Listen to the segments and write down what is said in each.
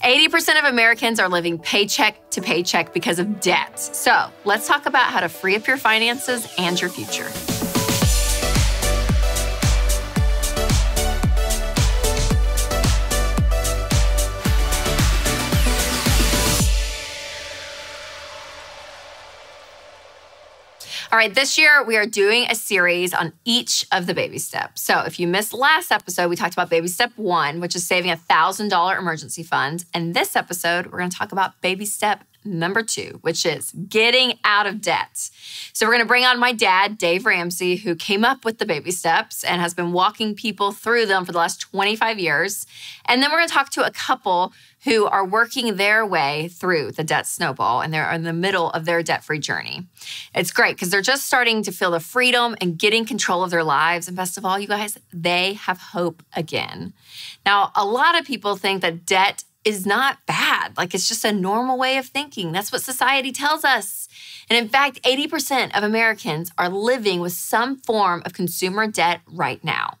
80% of Americans are living paycheck to paycheck because of debt. So let's talk about how to free up your finances and your future. All right, this year we are doing a series on each of the baby steps. So if you missed last episode, we talked about baby step one, which is saving a $1,000 emergency fund. And this episode, we're going to talk about baby step number two, which is getting out of debt. So, we're going to bring on my dad, Dave Ramsey, who came up with the baby steps and has been walking people through them for the last 25 years. And then we're going to talk to a couple who are working their way through the debt snowball and they're in the middle of their debt free journey. It's great because they're just starting to feel the freedom and getting control of their lives. And best of all, you guys, they have hope again. Now, a lot of people think that debt is not bad. Like it's just a normal way of thinking. That's what society tells us. And in fact, 80% of Americans are living with some form of consumer debt right now.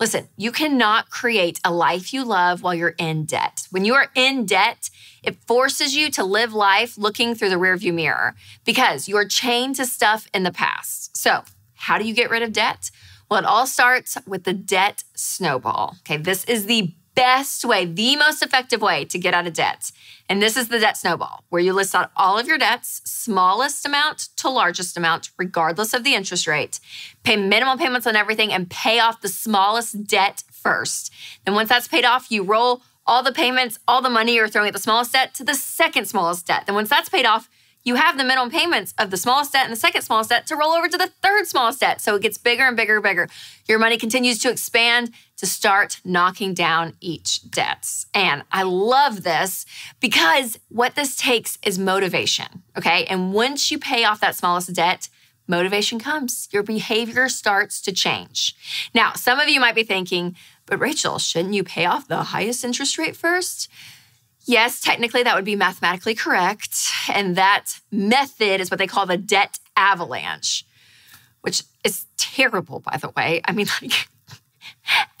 Listen, you cannot create a life you love while you're in debt. When you are in debt, it forces you to live life looking through the rearview mirror because you are chained to stuff in the past. So, how do you get rid of debt? Well, it all starts with the debt snowball. Okay, this is the best way, the most effective way to get out of debt. And this is the debt snowball, where you list out all of your debts, smallest amount to largest amount, regardless of the interest rate, pay minimal payments on everything, and pay off the smallest debt first. Then, once that's paid off, you roll all the payments, all the money you're throwing at the smallest debt to the second smallest debt. Then, once that's paid off, you have the minimum payments of the smallest debt and the second smallest debt to roll over to the third smallest debt. So it gets bigger and bigger and bigger. Your money continues to expand to start knocking down each debt. And I love this because what this takes is motivation. Okay. And once you pay off that smallest debt, motivation comes. Your behavior starts to change. Now, some of you might be thinking, but Rachel, shouldn't you pay off the highest interest rate first? Yes, technically that would be mathematically correct. And that method is what they call the debt avalanche, which is terrible, by the way. I mean, like,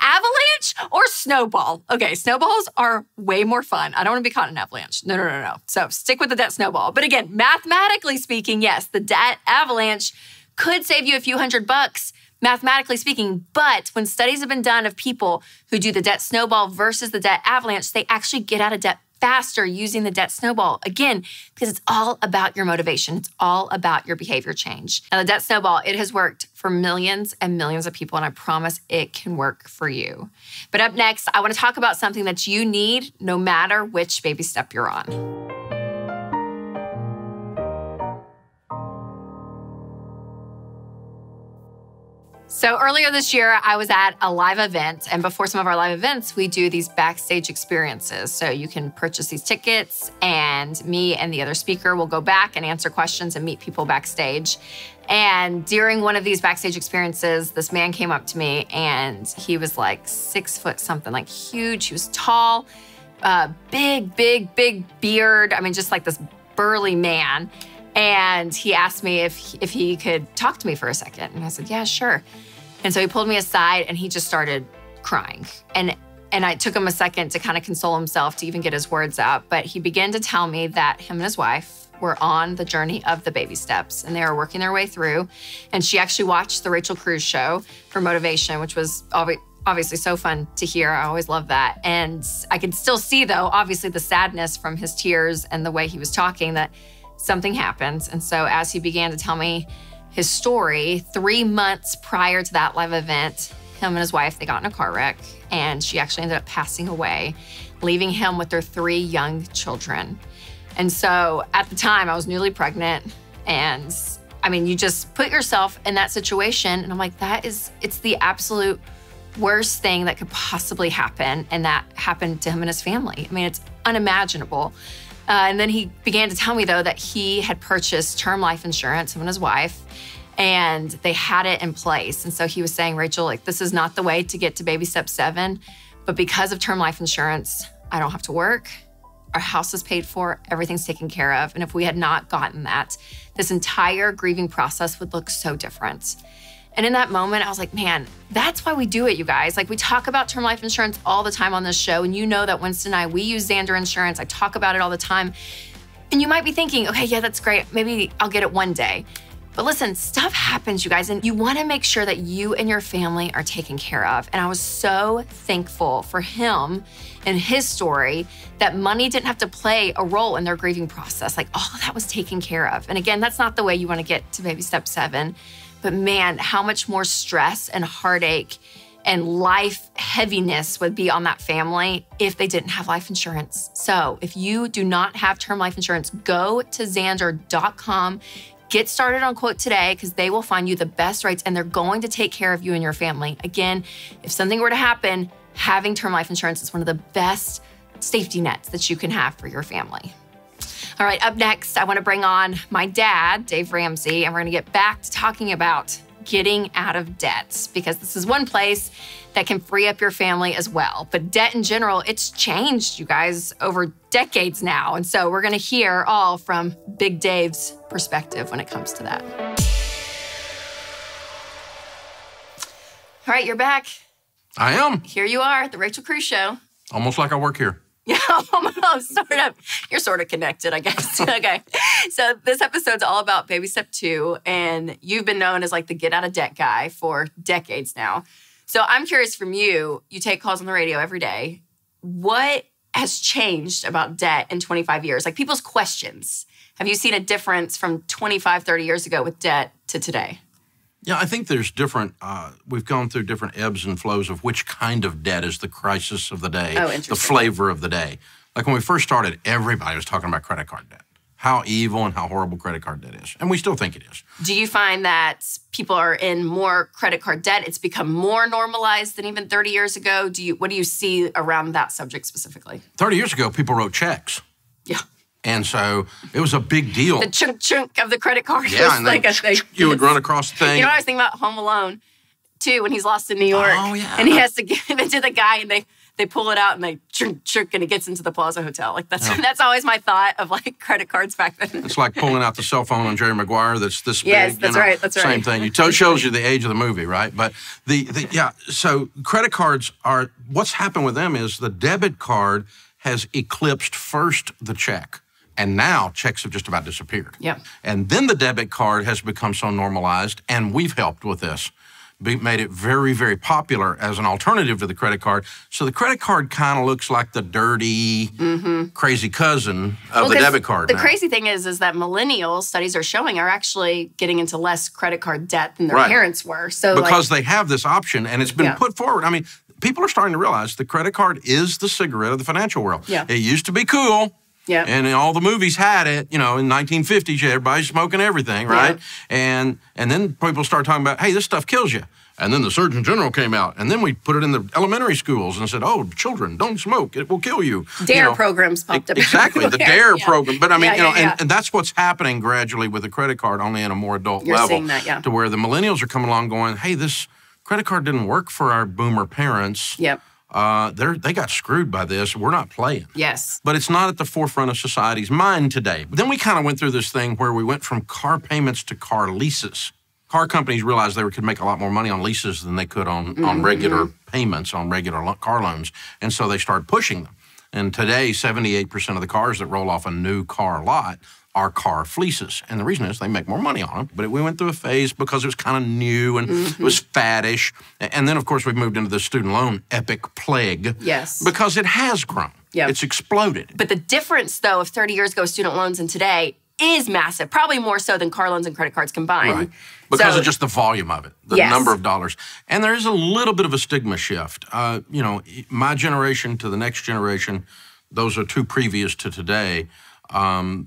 avalanche or snowball? Okay, snowballs are way more fun. I don't want to be caught in an avalanche. No, no, no, no. So stick with the debt snowball. But again, mathematically speaking, yes, the debt avalanche could save you a few hundred bucks mathematically speaking. But when studies have been done of people who do the debt snowball versus the debt avalanche, they actually get out of debt faster using the debt snowball. Again, because it's all about your motivation. It's all about your behavior change. Now, the debt snowball, it has worked for millions and millions of people, and I promise it can work for you. But up next, I want to talk about something that you need no matter which baby step you're on. So earlier this year, I was at a live event. And before some of our live events, we do these backstage experiences. So you can purchase these tickets, and me and the other speaker will go back and answer questions and meet people backstage. And during one of these backstage experiences, this man came up to me and he was like six foot something, like huge. He was tall, uh, big, big, big beard. I mean, just like this burly man. And he asked me if if he could talk to me for a second, and I said, "Yeah, sure." And so he pulled me aside and he just started crying. And and I took him a second to kind of console himself to even get his words out. But he began to tell me that him and his wife were on the journey of the baby steps and they were working their way through. And she actually watched the Rachel Cruze show for motivation, which was obviously so fun to hear. I always love that. And I could still see, though, obviously the sadness from his tears and the way he was talking that something happened. And so as he began to tell me his story three months prior to that live event. Him and his wife, they got in a car wreck and she actually ended up passing away, leaving him with their three young children. And so at the time, I was newly pregnant. And I mean, you just put yourself in that situation. And I'm like, that is, it's the absolute worst thing that could possibly happen. And that happened to him and his family. I mean, it's unimaginable. Uh, and then he began to tell me, though, that he had purchased term life insurance, him and his wife, and they had it in place. And so he was saying, Rachel, like, this is not the way to get to baby step seven. But because of term life insurance, I don't have to work. Our house is paid for, everything's taken care of. And if we had not gotten that, this entire grieving process would look so different. And in that moment, I was like, man, that's why we do it, you guys. Like, we talk about term life insurance all the time on this show. And you know that Winston and I, we use Zander Insurance. I talk about it all the time. And you might be thinking, okay, yeah, that's great. Maybe I'll get it one day. But listen, stuff happens, you guys, and you want to make sure that you and your family are taken care of. And I was so thankful for him and his story that money didn't have to play a role in their grieving process. Like all that was taken care of. And again, that's not the way you want to get to baby step seven. But man, how much more stress and heartache and life heaviness would be on that family if they didn't have life insurance. So, if you do not have term life insurance, go to Zander.com. Get started on quote today because they will find you the best rates and they're going to take care of you and your family. Again, if something were to happen, having term life insurance is one of the best safety nets that you can have for your family. All right, up next, I want to bring on my dad, Dave Ramsey, and we're going to get back to talking about getting out of debt because this is one place that can free up your family as well. But debt in general, it's changed, you guys, over decades now. And so we're going to hear all from Big Dave's perspective when it comes to that. All right, you're back. I am. Here you are, at the Rachel Cruze Show. Almost like I work here. Yeah, sort of. You're sort of connected, I guess. okay. So this episode's all about baby step two, and you've been known as like the get out of debt guy for decades now. So I'm curious from you, you take calls on the radio every day. What has changed about debt in 25 years? Like people's questions. Have you seen a difference from 25, 30 years ago with debt to today? Yeah, I think there's different. Uh, we've gone through different ebbs and flows of which kind of debt is the crisis of the day, Oh, the flavor of the day. Like when we first started, everybody was talking about credit card debt, how evil and how horrible credit card debt is, and we still think it is. Do you find that people are in more credit card debt? It's become more normalized than even 30 years ago. Do you what do you see around that subject specifically? Thirty years ago, people wrote checks, Yeah. And so it was a big deal. The chunk chunk of the credit card yeah, was like a thing. you would run across the thing. You know what I was thinking about Home Alone 2 when he's lost in New York. Oh, yeah. And he has to give it to the guy and they they pull it out and they chunk chunk and it gets into the Plaza Hotel. Like that's that's always my thought of like credit cards back then. It's like pulling out the cell phone on Jerry Maguire that's this Yes, big. you that's know, right, that's Same right. thing. It shows you the age of the movie, right? But the, the yeah, so credit cards are what's happened with them is the debit card has eclipsed first the check. And now checks have just about disappeared. Yep. And then the debit card has become so normalized, and we've helped with this. Be, made it very, very popular as an alternative to the credit card. So the credit card kind of looks like the dirty, crazy cousin of Mm-hmm. Well, the debit card. The now. crazy thing is, is that millennials studies are showing are actually getting into less credit card debt than their Right. parents were. So because like, they have this option and it's been Yeah. put forward. I mean, people are starting to realize the credit card is the cigarette of the financial world. Yeah. It used to be cool. Yeah. And all the movies had it, you know, in 1950s, everybody's smoking everything, right? And and then people start talking about, hey, this stuff kills you. And then the Surgeon General came out, and then we put it in the elementary schools and said, "Oh, children, don't smoke; it will kill you." You Dare know, programs popped up. Exactly, the. Dare Yeah. program. But I mean, Yeah, you know. And, and that's what's happening gradually with the credit card, only in a more adult You're level. seeing that, yeah. To where the millennials are coming along, going, "Hey, this credit card didn't work for our boomer parents. Yep. Uh, they're they got screwed by this. We're not playing." Yes. But it's not at the forefront of society's mind today. But then we kind of went through this thing where we went from car payments to car leases. Car companies realized they could make a lot more money on leases than they could on, on regular payments on regular lo- car loans. And so they started pushing them. And today, 78% of the cars that roll off a new car lot are car fleeces. And the reason is they make more money on them. But we went through a phase because it was kind of new and it was faddish. And then, of course, we've moved into the student loan epic plague. Yes. Because it has grown. Yeah. It's exploded. But the difference, though, of 30 years ago student loans and today is massive. Probably more so than car loans and credit cards combined. Right. Because So- of just the volume of it, the Yes. number of dollars. And there is a little bit of a stigma shift. Uh, you know, my generation to the next generation, those are two previous to today. Um,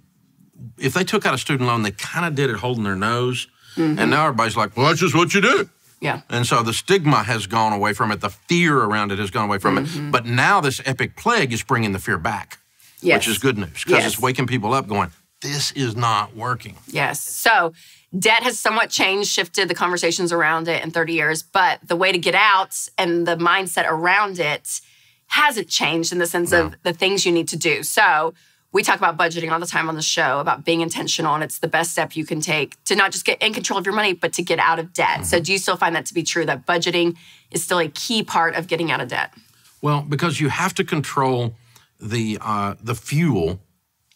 if they took out a student loan, they kind of did it holding their nose. Mm-hmm. And now everybody's like, well, that's just what you do. Yeah. And so the stigma has gone away from it. The fear around it has gone away from Mm-hmm. it. But now this epic plague is bringing the fear back, Yes. which is good news because Yes. it's waking people up going, this is not working. Yes. So debt has somewhat changed, shifted the conversations around it in 30 years, but the way to get out and the mindset around it hasn't changed in the sense of the things you need to do. So we talk about budgeting all the time on the show about being intentional and it's the best step you can take to not just get in control of your money but to get out of debt. Mm-hmm. So do you still find that to be true that budgeting is still a key part of getting out of debt? Well, because you have to control the uh, the fuel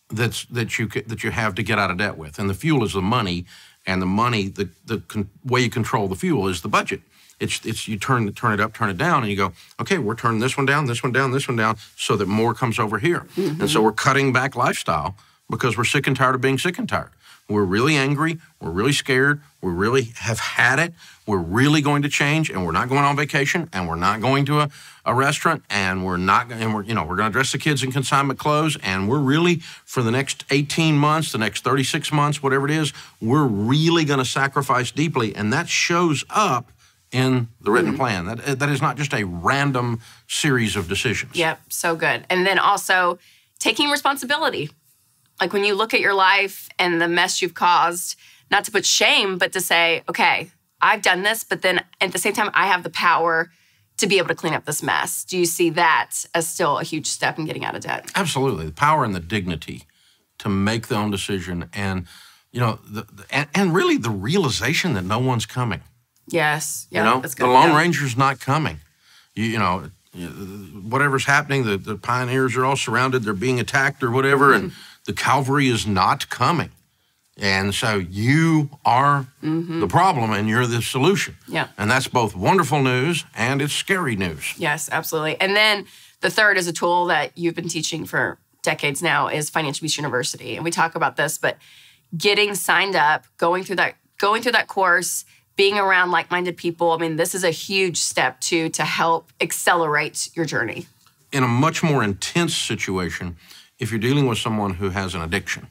that's that you that you have to get out of debt with, and the fuel is the money, and the money the the con- way you control the fuel is the budget. It's it's you turn turn it up, turn it down, and you go, okay, we're turning this one down, this one down, this one down, so that more comes over here, mm-hmm. and so we're cutting back lifestyle because we're sick and tired of being sick and tired. We're really angry. We're really scared. We really have had it. We're really going to change, and we're not going on vacation, and we're not going to a, a restaurant, and we're not, and we're, you know, we're going to dress the kids in consignment clothes, and we're really for the next 18 months, the next 36 months, whatever it is, we're really going to sacrifice deeply, and that shows up in the written mm-hmm. plan. That that is not just a random series of decisions. Yep, so good. And then also taking responsibility like when you look at your life and the mess you've caused, not to put shame, but to say, okay, I've done this, but then at the same time, I have the power to be able to clean up this mess. Do you see that as still a huge step in getting out of debt? Absolutely. The power and the dignity to make the own decision and, you know, the, the and, and, really the realization that no one's coming. Yes. Yeah, you know, the Lone yeah. Ranger's not coming. You, you know, whatever's happening, the, the pioneers are all surrounded, they're being attacked or whatever, mm-hmm. and the Calvary is not coming. And so you are mm-hmm. the problem and you're the solution. Yeah. And that's both wonderful news and it's scary news. Yes, absolutely. And then the third is a tool that you've been teaching for decades now is Financial Peace University. And we talk about this, but getting signed up, going through that going through that course, being around like-minded people, I mean, this is a huge step to to help accelerate your journey. In a much more intense situation, if you're dealing with someone who has an addiction,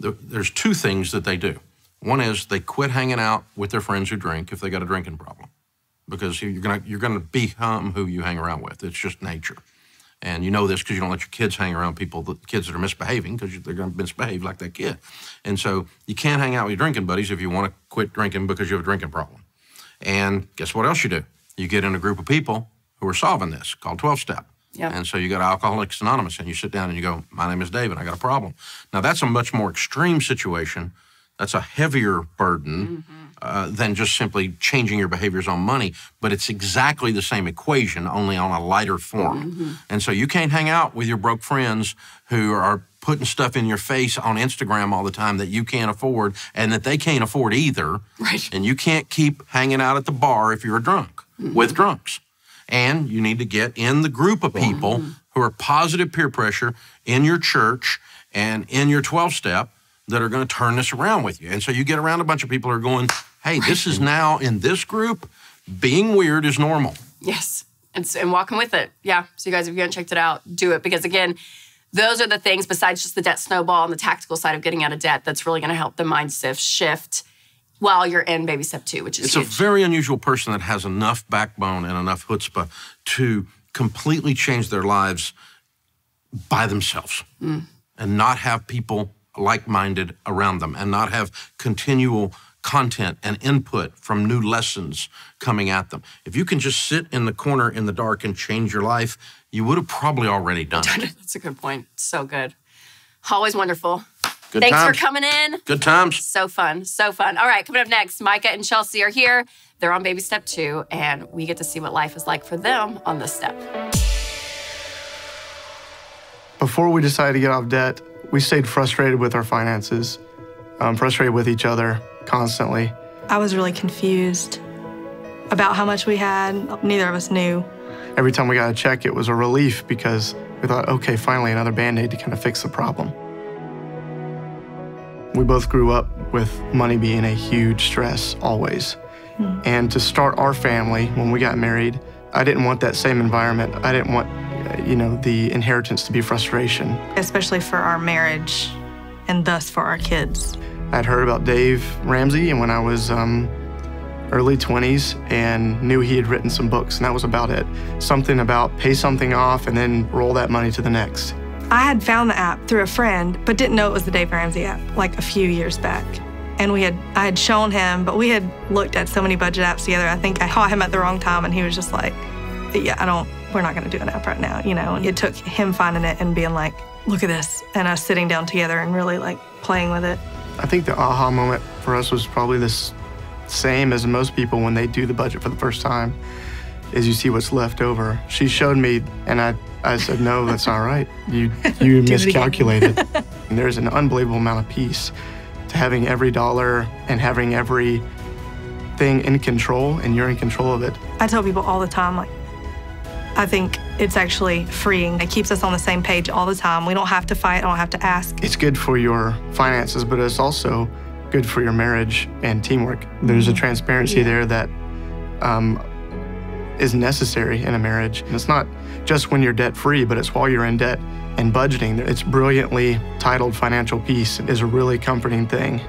there's two things that they do. One is they quit hanging out with their friends who drink if they got a drinking problem, because you're gonna you're gonna become who you hang around with. It's just nature, and you know this because you don't let your kids hang around people, the kids that are misbehaving, because they're gonna misbehave like that kid. And so you can't hang out with your drinking buddies if you want to quit drinking because you have a drinking problem. And guess what else you do? You get in a group of people who are solving this, called 12 step. Yep. And so you got Alcoholics Anonymous, and you sit down and you go, My name is David, I got a problem. Now, that's a much more extreme situation. That's a heavier burden mm-hmm. Uh, than just simply changing your behaviors on money, but it's exactly the same equation, only on a lighter form. Mm-hmm. And so you can't hang out with your broke friends who are putting stuff in your face on Instagram all the time that you can't afford and that they can't afford either. Right. And you can't keep hanging out at the bar if you're a drunk mm-hmm. with drunks and you need to get in the group of people mm-hmm. who are positive peer pressure in your church and in your 12 step that are going to turn this around with you. And so you get around a bunch of people who are going, hey, this is now in this group, being weird is normal. Yes. And, and walking with it. Yeah. So, you guys, if you haven't checked it out, do it. Because again, those are the things besides just the debt snowball and the tactical side of getting out of debt that's really going to help the mindset shift while you're in baby step two, which is it's huge. a very unusual person that has enough backbone and enough chutzpah to completely change their lives by themselves mm. and not have people like-minded around them and not have continual content and input from new lessons coming at them. If you can just sit in the corner in the dark and change your life, you would have probably already done it. That's a good point. So good. Always wonderful. Good Thanks times. for coming in. Good times. So fun. So fun. All right, coming up next, Micah and Chelsea are here. They're on baby step two, and we get to see what life is like for them on this step. Before we decided to get off debt, we stayed frustrated with our finances, um, frustrated with each other constantly. I was really confused about how much we had. Neither of us knew. Every time we got a check, it was a relief because we thought, okay, finally another band aid to kind of fix the problem. We both grew up with money being a huge stress always. Mm. And to start our family when we got married, I didn't want that same environment. I didn't want, you know, the inheritance to be frustration. Especially for our marriage and thus for our kids. I'd heard about Dave Ramsey and when I was um, early 20s and knew he had written some books, and that was about it. Something about pay something off and then roll that money to the next. I had found the app through a friend, but didn't know it was the Dave Ramsey app like a few years back. And we had, I had shown him, but we had looked at so many budget apps together. I think I caught him at the wrong time and he was just like, yeah, I don't, we're not going to do an app right now, you know? And it took him finding it and being like, look at this, and us sitting down together and really like playing with it. I think the aha moment for us was probably this same as most people when they do the budget for the first time is you see what's left over. She showed me and I, I said, no, that's not right. You, you miscalculated. and there's an unbelievable amount of peace to having every dollar and having every thing in control and you're in control of it. I tell people all the time, like, I think it's actually freeing. It keeps us on the same page all the time. We don't have to fight, I don't have to ask. It's good for your finances, but it's also good for your marriage and teamwork. There's a transparency there that um, is necessary in a marriage. And it's not just when you're debt free, but it's while you're in debt and budgeting. It's brilliantly titled Financial Peace is a really comforting thing.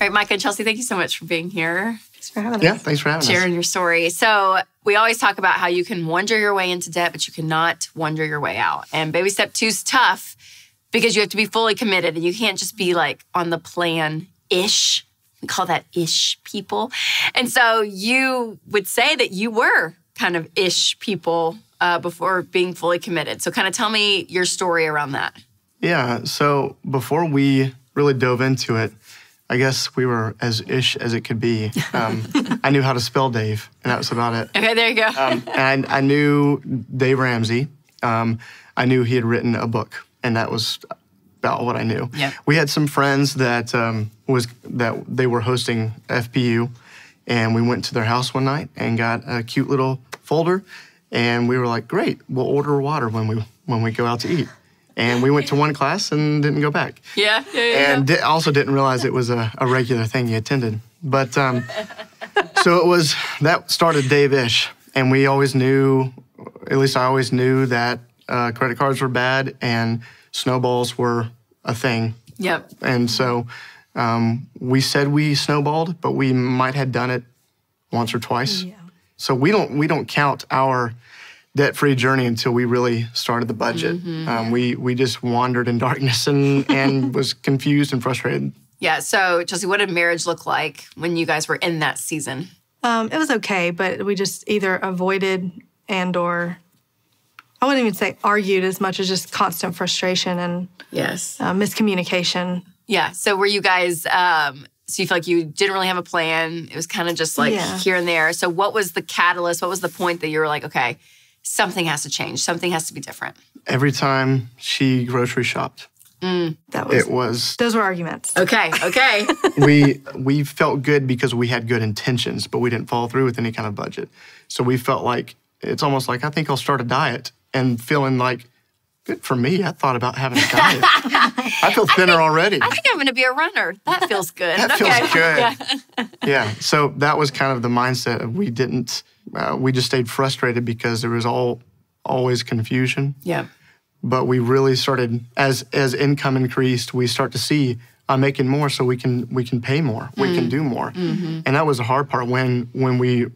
All right, Micah and Chelsea, thank you so much for being here, Thanks for having Yeah, us. thanks for having sharing us. your story. So, we always talk about how you can wonder your way into debt, but you cannot wonder your way out. And baby step two is tough because you have to be fully committed and you can't just be like on the plan ish. We call that ish people. And so, you would say that you were kind of ish people uh, before being fully committed. So, kind of tell me your story around that. Yeah, so before we really dove into it, I guess we were as ish as it could be. Um, I knew how to spell Dave, and that was about it. Okay, there you go. Um, and I, knew Dave Ramsey. Um, I knew he had written a book, and that was about what I knew. Yeah. We had some friends that um, was that they were hosting FPU, and we went to their house one night and got a cute little folder, and we were like, "Great, we'll order water when we when we go out to eat." And we went to one class and didn't go back yeah, yeah, yeah. and di- also didn't realize it was a, a regular thing you attended. But um, so it was that started Dave Ish, and we always knew, at least I always knew that uh, credit cards were bad and snowballs were a thing. yep. And so um, we said we snowballed, but we might have done it once or twice. Yeah. So we don't we don't count our debt-free journey until we really started the budget. Um, we we just wandered in darkness and and was confused and frustrated. Yeah. So, Chelsea, what did marriage look like when you guys were in that season? Um, it was okay, but we just either avoided and or I wouldn't even say argued as much as just constant frustration and Yes. uh, miscommunication. Yeah. So, were you guys, um, so you feel like you didn't really have a plan? It was kind of just like Yeah. here and there. So, what was the catalyst? What was the point that you were like, okay, something has to change, something has to be different? Every time she grocery shopped, mm. That was it was those were arguments. Okay. Okay. we we felt good because we had good intentions, but we didn't follow through with any kind of budget. So we felt like it's almost like I think I'll start a diet and feeling like good for me. I thought about having a diet. I feel thinner already. I think I'm going to be a runner. That feels good. That feels good. Yeah. yeah. So that was kind of the mindset. Of we didn't. Uh, we just stayed frustrated because there was all always confusion. Yeah. But we really started as as income increased, we start to see I'm making more, so we can we can pay more, we can do more, and that was the hard part when when we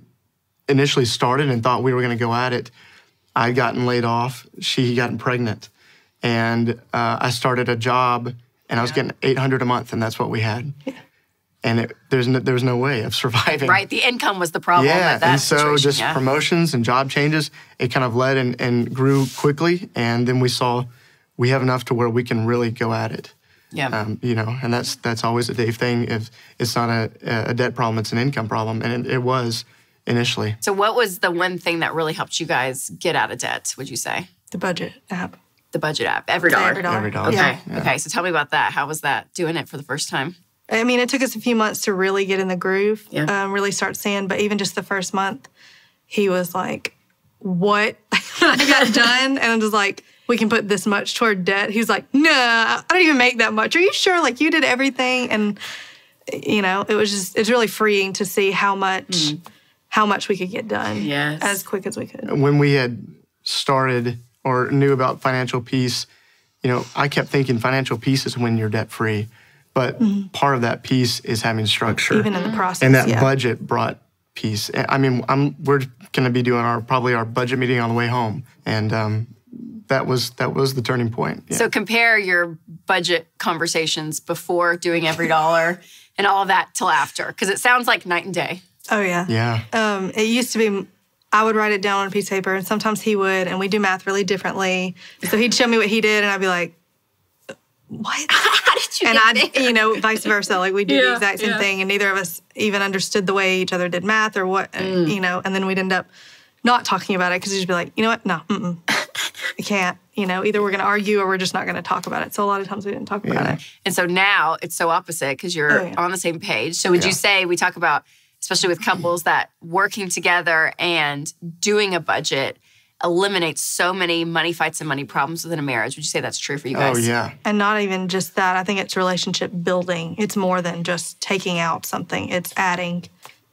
initially started and thought we were going to go at it. I'd gotten laid off, she gotten pregnant, and uh, I started a job, and I was getting 800 a month, and that's what we had. And it, there's no, there was no way of surviving. Right. The income was the problem. Yeah, that and so situation, just yeah. promotions and job changes, it kind of led and, and grew quickly. And then we saw we have enough to where we can really go at it. Yeah. Um, you know, and that's that's always a Dave thing. If it's not a, a debt problem, it's an income problem, and it, it was initially. so, what was the one thing that really helped you guys get out of debt? Would you say The budget app. the budget app, EveryDollar? Every dollar. EveryDollar. Okay. Yeah. Okay. So, tell me about that. How was that doing it for the first time? I mean, it took us a few months to really get in the groove, Yeah. um, really start seeing. But even just the first month, he was like, "What?" I got done, and I was like, "We can put this much toward debt." He was like, "No, I don't even make that much. Are you sure? Like you did everything?" And you know, it was just it's really freeing to see how much how much we could get done Yes. as quick as we could. When we had started or knew about financial peace, you know, I kept thinking financial peace is when you're debt free, but part of that peace is having structure. Even in the process, and that yeah. budget brought peace. I mean, I'm we're going to be doing our probably our budget meeting on the way home, and um, that was that was the turning point. Yeah. So, compare your budget conversations before doing EveryDollar and all of that till after, because it sounds like night and day. Oh yeah. yeah, Um, it used to be, I would write it down on a piece of paper, and sometimes he would, and we do math really differently. So he'd show me what he did, and I'd be like, "What?" How did you and get I, there? you know, vice versa. Like we do the exact same yeah. thing, and neither of us even understood the way each other did math or what, uh, mm. you know. And then we'd end up not talking about it because he'd be like, "You know what? No, mm-mm. I can't." You know, either we're going to argue or we're just not going to talk about it. So a lot of times we didn't talk about Yeah. it. And so now it's so opposite because you're Oh, yeah. on the same page. So would you say we talk about, especially with couples, that working together and doing a budget eliminates so many money fights and money problems within a marriage? Would you say that's true for you guys? Oh yeah. And not even just that. I think it's relationship building. It's more than just taking out something. It's adding.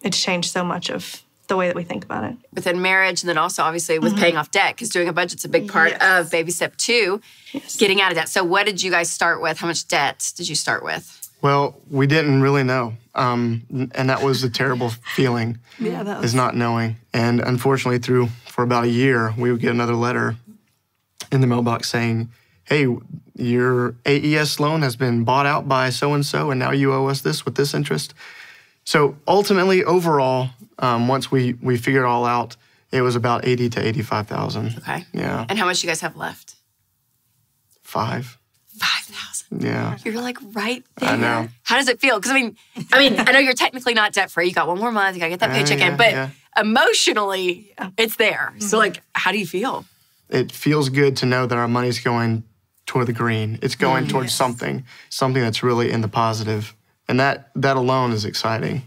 It's changed so much of the way that we think about it. Within marriage, and then also obviously with paying off debt, because doing a budget's a big part Mm-hmm. Yes. of baby step two, getting out of debt. So what did you guys start with? How much debt did you start with? Well, we didn't really know, um, and that was a terrible feeling. Yeah, that is not knowing. And unfortunately, through for about a year, we would get another letter in the mailbox saying, "Hey, your AES loan has been bought out by so and so, and now you owe us this with this interest." So ultimately, overall, um, once we we figured it all out, it was about eighty to eighty-five thousand. Okay. Yeah, And how much do you guys have left? five. Five thousand. Yeah, You're like right there. I know. How does it feel? Because I mean, I mean, I know you're technically not debt free. You got one more month. You gotta get that uh, Yeah, paycheck yeah, in, but yeah. emotionally, it's there. So mm-hmm. like, how do you feel? it feels good to know that our money's going toward the green. It's going towards something, something that's really in the positive, and that that alone is exciting.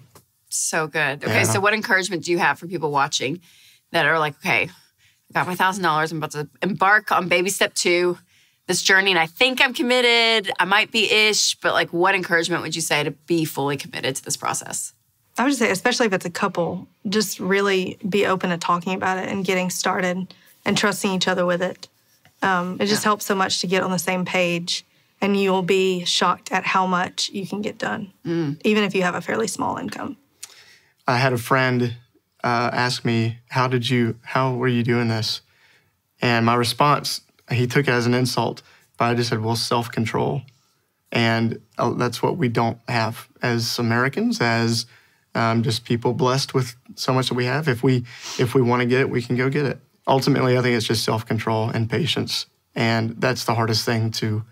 So good. Okay, Yeah. so what encouragement do you have for people watching that are like, okay, I got my thousand dollars. I'm about to embark on baby step two, this journey, and I think I'm committed. I might be ish, but like, what encouragement would you say to be fully committed to this process? I would just say, especially if it's a couple, just really be open to talking about it and getting started and trusting each other with it. Um, it just helps so much to get on the same page, and you'll be shocked at how much you can get done, even if you have a fairly small income. I had a friend uh, ask me, "How did you? How were you doing this?" And my response, he took it as an insult, but I just said, "Well, self control," and uh, that's what we don't have as Americans, as um, just people blessed with so much that we have. If we if we want to get it, we can go get it. Ultimately, I think it's just self control and patience, and that's the hardest thing to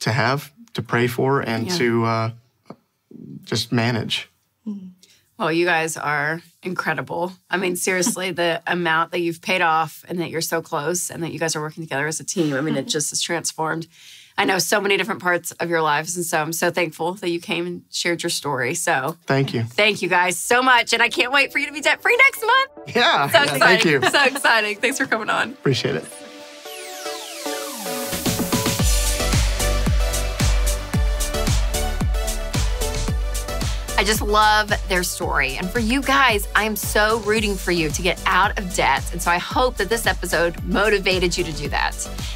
to have, to pray for, and Yeah. to uh, just manage. Well, you guys are incredible. I mean, seriously, the amount that you've paid off and that you're so close and that you guys are working together as a team, I mean, it just has transformed. I know so many different parts of your lives. And so I'm so thankful that you came and shared your story. So Thank you. thank you guys so much. And I can't wait for you to be debt free next month. Yeah. So yeah, exciting. thank you. So exciting. Thanks for coming on. Appreciate it. I just love their story. And for you guys, I am so rooting for you to get out of debt. And so I hope that this episode motivated you to do that.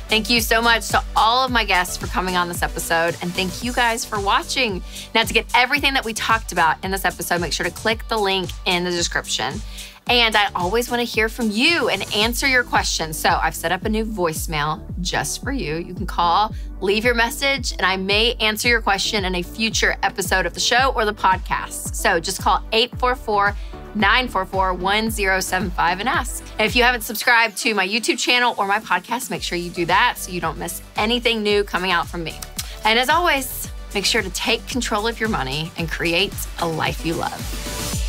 Thank you so much to all of my guests for coming on this episode. And thank you guys for watching. Now, to get everything that we talked about in this episode, make sure to click the link in the description. And I always want to hear from you and answer your questions. So I've set up a new voicemail just for you. You can call, leave your message, and I may answer your question in a future episode of the show or the podcast. So just call 844 944 1075 and ask. And if you haven't subscribed to my YouTube channel or my podcast, make sure you do that so you don't miss anything new coming out from me. And as always, make sure to take control of your money and create a life you love.